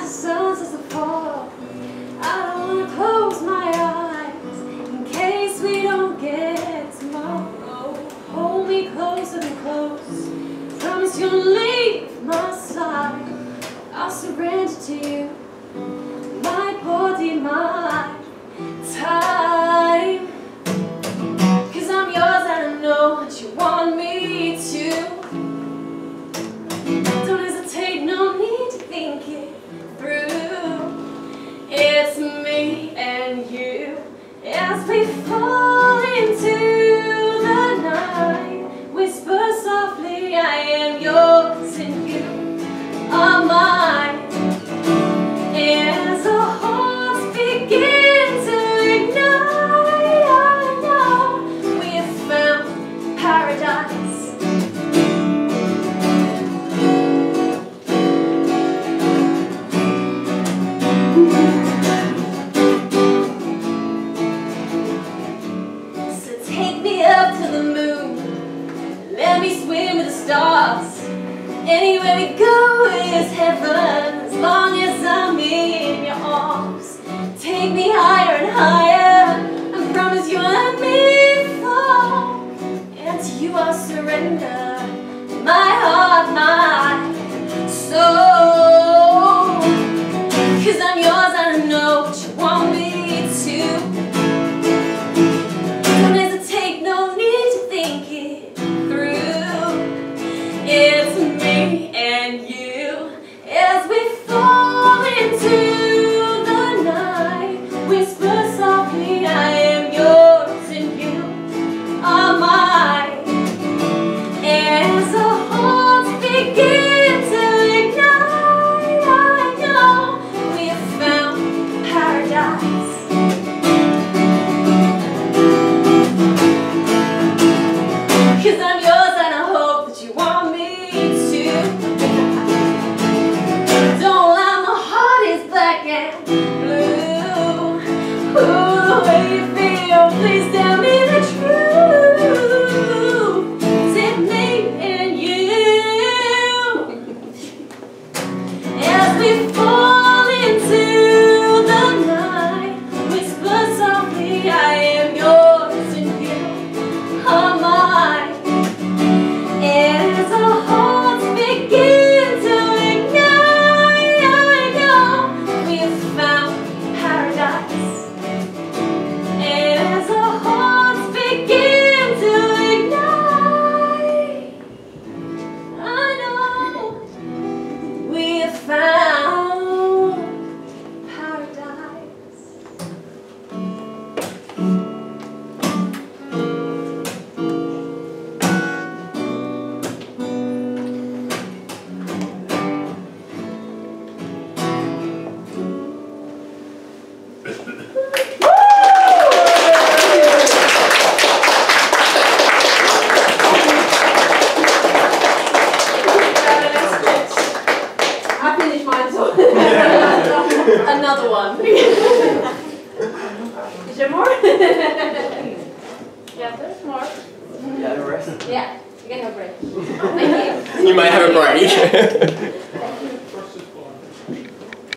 as the sun sets fall. I don't wanna close my eyes in case we don't get tomorrow. Hold me closer and close. Promise you'll leave my side. I'll surrender to you, my body, my life. whisper softly, I am yours and you are mine. Anywhere we go is heaven, as long as I'm in your arms. Take me higher and higher. before. Another one. Is there more? yeah, there's more. Yeah, the rest. Yeah, you can have a break. Thank you. You might have a break.